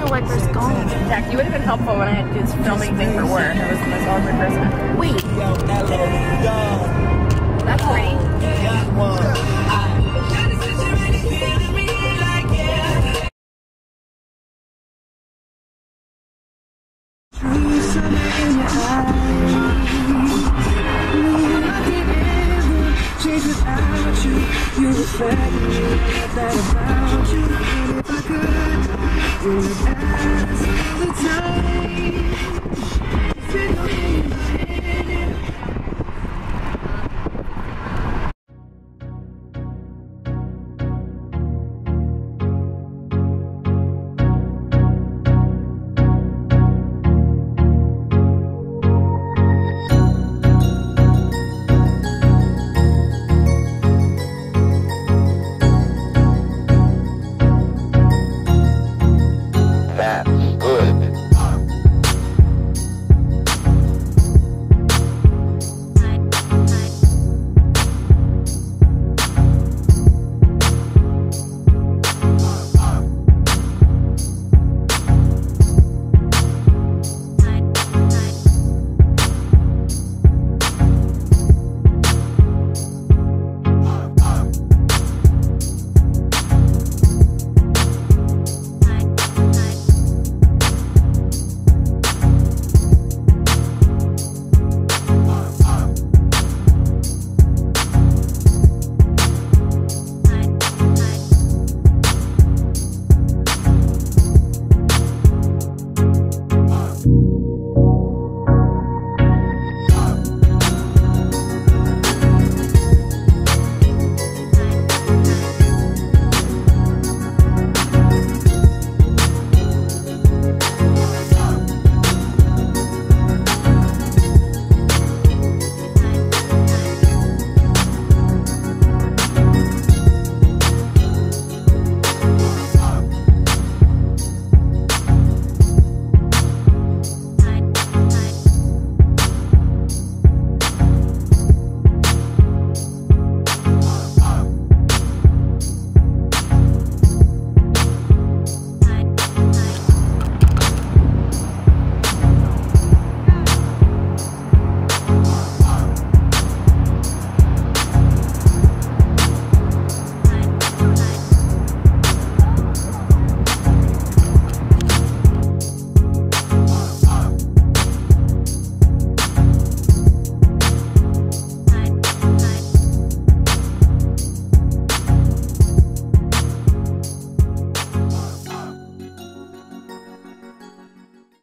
Jack, you would have been helpful when I had to do this filming thing for work. I was the most awkward person. Wait, Yo, LO, done. that's pretty. Got one. Change without you, you reflect me that about you. And if I could, you good.